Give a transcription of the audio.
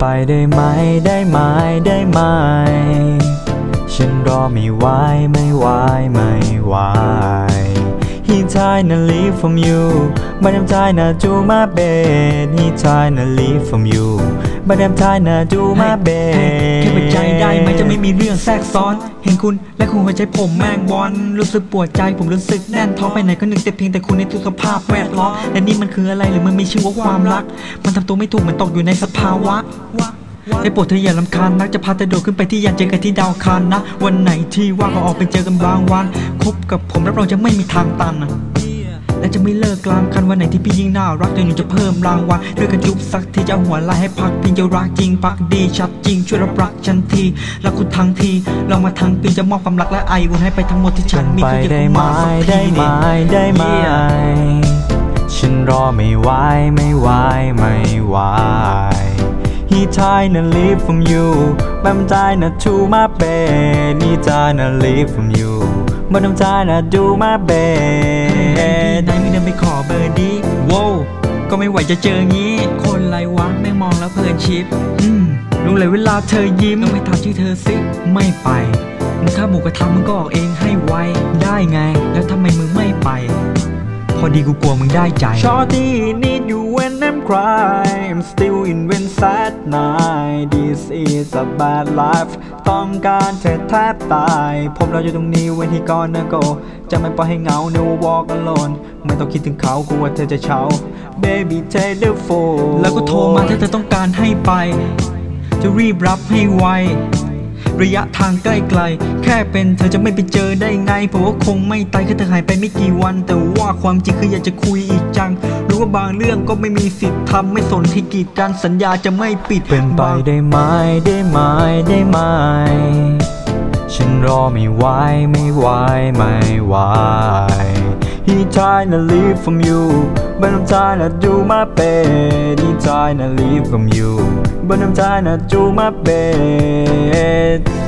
ไปได้ไหมได้ไหมได้ไหม ฉันรอไม่ไหวไม่ไหวไม่ไหว He trying to leave from you but I'm trying to do my best He trying to leave from you but I'm trying to do my แค่ best เปิดใจได้ไหมจะไม่มีเรื่องแทรกซ้อน เห็นคุณและคุณหัวใจผมแมงวอนรู้สึกปวดใจผมรู้สึกแน่นท้องไปไหนก็นึกแต่เพียงแต่คุณในทุกสภาพแวดล้อมและนี่มันคืออะไรหรือมันมีชื่อว่าความรัก มันทำตัวไม่ถูกเหมือนตกอยู่ในสภาวะ ได้โปรดเธออย่าลำคาญนักจะพาเธอโดดขึ้นไปที่ยานเจอกันที่ดาวอังคารนะ วันไหนที่ว่างก็ออกไปเจอกันบางวันคบกับผมรับรองจะไม่มีทางตันอะและจะไม่เลิกกลางคันวันไหนที่พี่ยิ่งน่ารักเดี๋ยวหนูจะเพิ่มรางวัลด้วยกันยุบสักทีจะเอาหัวไล่ให้พักพิงจะรักจริงพักดีชัดจริงช่วยรับรักฉันทีรักคุณทั้งทีเรามาทั้งปีจะมอบความรักและไออุ่นให้ไปทั้งหมดที่ฉัเป็นนมีไปคุณจะได้เข้าไหมมาสักได้ทีไหมนี่ได้ไหม Yeah ฉันรอไม่ไหวไม่ไหวไม่ไหว He trying to leave from you but I'm trying to do my best He trying to leave from you but I'm trying to do my ที่ best ไหนมีเดินไปขอเบอร์ดีโว้วก็ไม่ไหวจะเจองี้ คนไรวะไม่มองแล้วเพลินชิป อืมรู้เลยเวลาเธอยิ้มก็ไม่ถามชื่อเธอสิ ไม่ไปมึงข้าหมูกระทะมึงก็ออกเองให้ไว ได้ไง แล้วทำไมมึงไม่ไป พอดีกูกลัวมึงได้ใจ Shorty need you when I'm crying I'm still in when sad night This is a bad life ต้องการเธอแทบตาย ผมเราอยู่ตรงนี้ when he gonna go จะไม่ปล่อยให้เหงา no walk alone ไม่ต้องคิดถึงเขากลัวเธอจะเฉา Baby take the phone แล้วก็โทรมาถ้าเธอต้องการให้ไป จะรีบรับให้ไว ระยะทางใกล้ๆแค่เป็นเธอจะไม่ไปเจอได้ไง เพราะว่าคงไม่ตายแค่เธอหายไปไม่กี่วัน แต่ว่าความจริงคืออยากจะคุยอีกจัง รู้ว่าบางเรื่องก็ไม่มีสิทธิ์ทำไม่สนที่กีดกันสัญญาจะไม่ปิดเป็นไปได้ไหมได้ไหมได้ไหมฉันรอไม่ไหวไม่ไหวไม่ไหว He trying to leave from you but I'm trying to do my best. He trying to leave from you but I'm trying to do my best